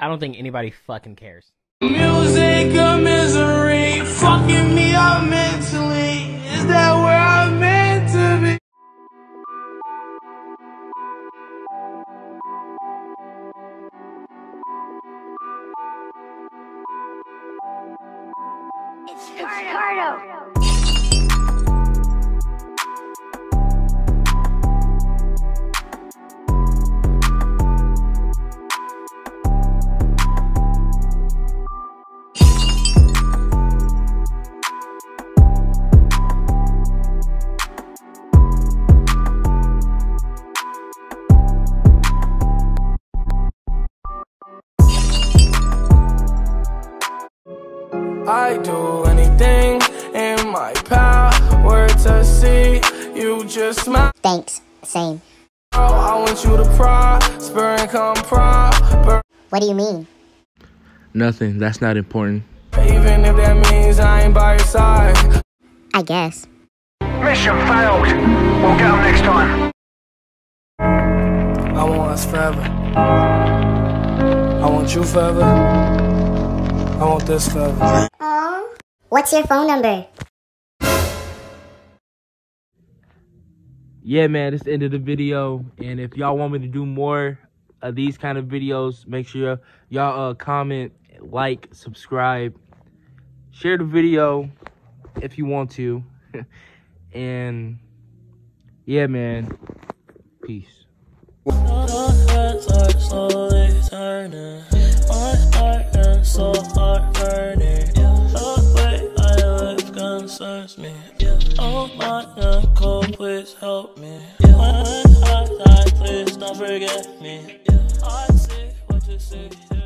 I don't think anybody fucking cares. Music of misery, fucking me up mentally. Is that where I'm meant to be? It's Cardo. I do anything in my power to see you just smile. Thanks. Same. I want you to prosper and come proper. What do you mean? Nothing. That's not important. Even if that means I ain't by your side. I guess. Mission failed. We'll get them next time. I want us forever. I want you forever. I want this forever. What's your phone number? Yeah, man, it's the end of the video. And if y'all want me to do more of these kind of videos, make sure y'all uh, comment, like, subscribe, share the video if you want to. and yeah, man, peace. Concerns me. Oh my uncle, please help me. When I die, please don't forget me. I see what you see.